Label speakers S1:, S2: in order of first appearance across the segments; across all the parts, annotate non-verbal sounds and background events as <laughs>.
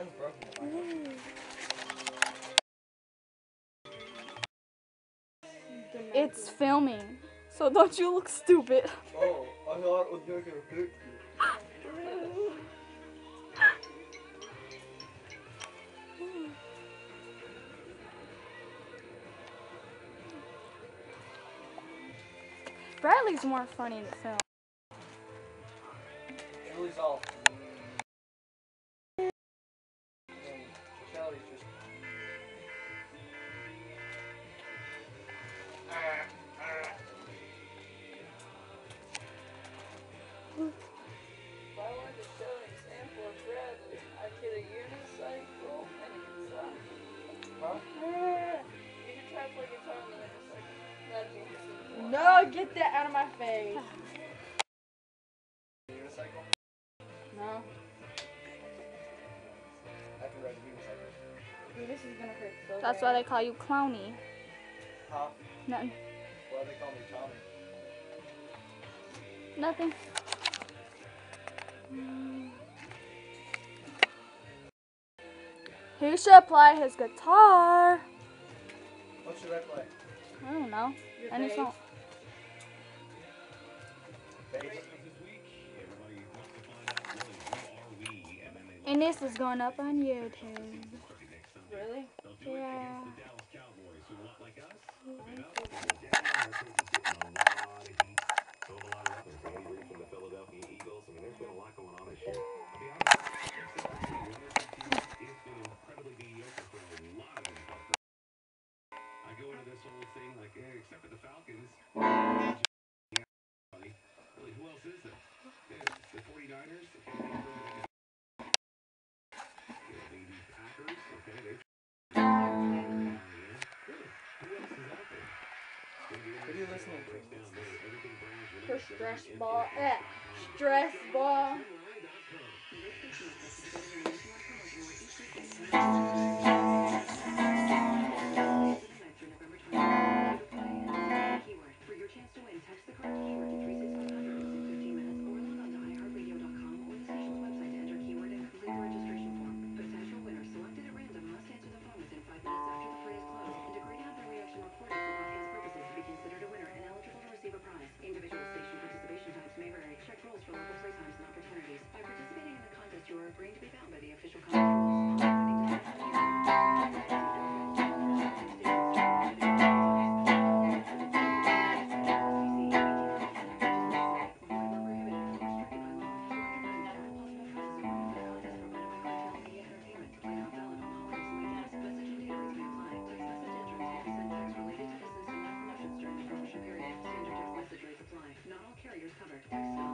S1: one's broken.
S2: It's filming, so don't you look stupid.
S1: oh, I'm going to.
S2: Bradley's more funny to film.
S3: No, get that out of my face. No. Dude, this is gonna hurt so
S2: That's
S3: bad.
S2: why they call you Clowny.
S1: Huh?
S2: Nothing.
S1: Why they call me Tommy?
S2: Nothing. Mm. He should play his guitar.
S1: What should I play?
S2: I don't know.
S3: Your
S2: Any
S3: bass.
S2: song. And this is going up on YouTube.
S3: Really?
S2: Yeah.
S4: yeah. this whole thing, like, eh, except for the Falcons. Really, who else is there? The 49ers.
S3: Stress ball. Eh, stress ball.
S5: failure covered.
S1: Excellent.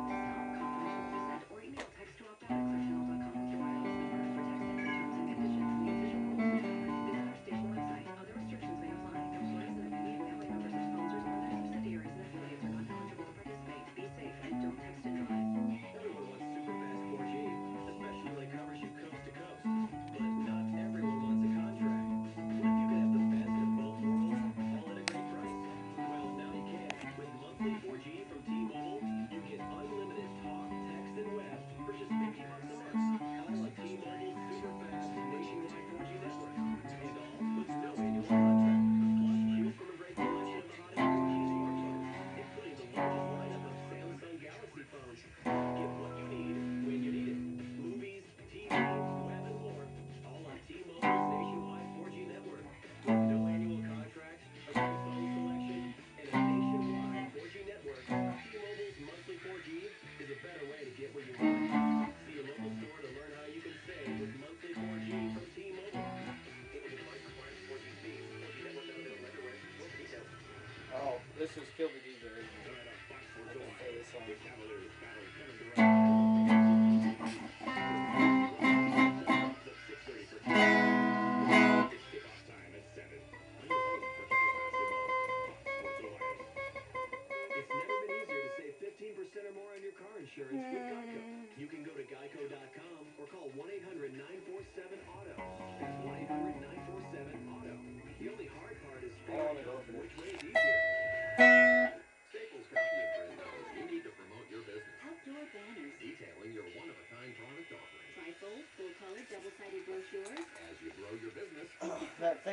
S1: This was Kill the Geezer originally. This song.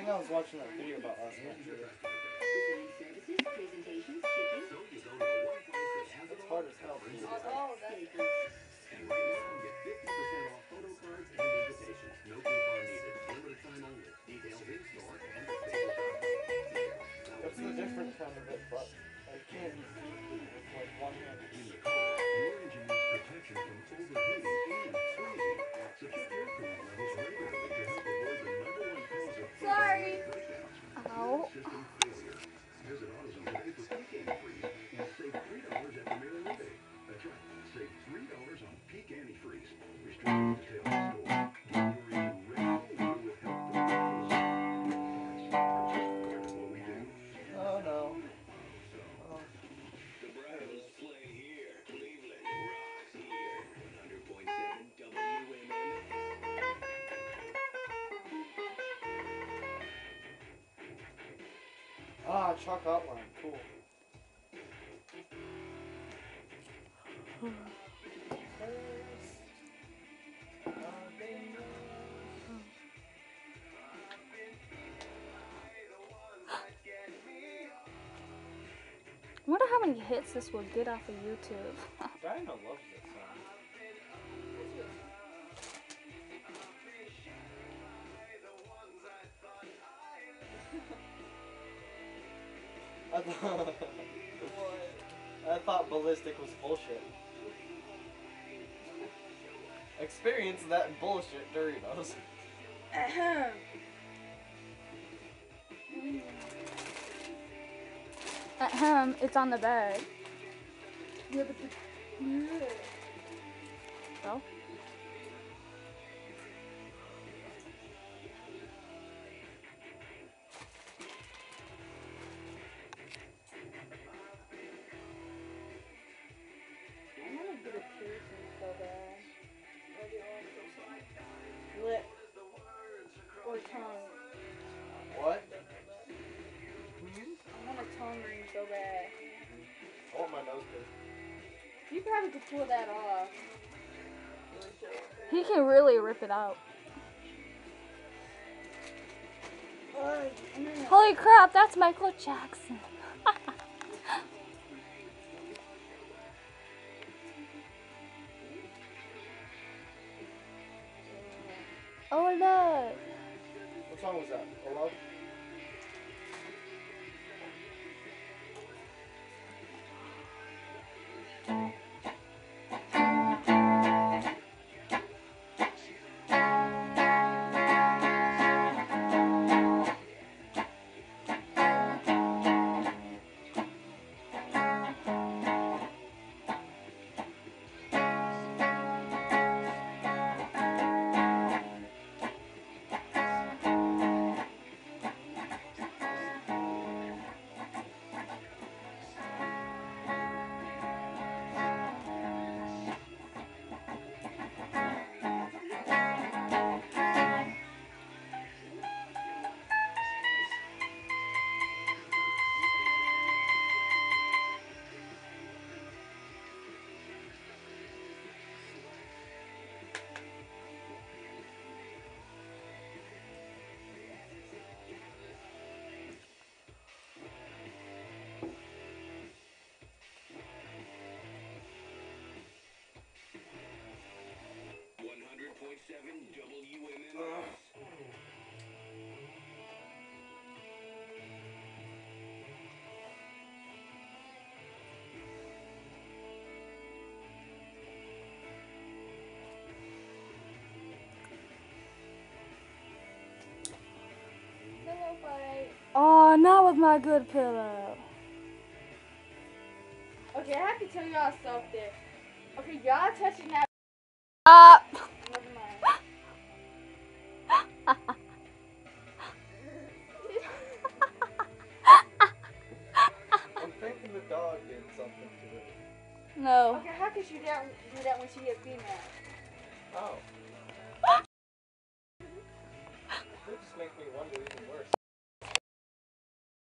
S1: I was watching that video about last Ah, chalk outline. Cool.
S2: I wonder how many hits this will get off of YouTube.
S1: Diana loves this song. I thought, <laughs> I thought ballistic was bullshit. Experience that bullshit, Doritos.
S6: Ahem.
S2: Ahem, it's on the bag.
S6: Yeah, but the, yeah. Probably could pull that off.
S2: He can really rip it out. Holy crap, that's Michael Jackson. <laughs> oh look.
S1: What song was that? Hello?
S2: Oh, not with my good pillow.
S6: Okay, I have to tell y'all something. Okay, y'all touching that.
S2: Up.
S6: Uh, Never mind. <laughs>
S1: I'm thinking the dog did something to it.
S2: no.
S6: Okay, how could you that, do that when she a female?
S1: Oh. <laughs> That just makes me wonder even worse.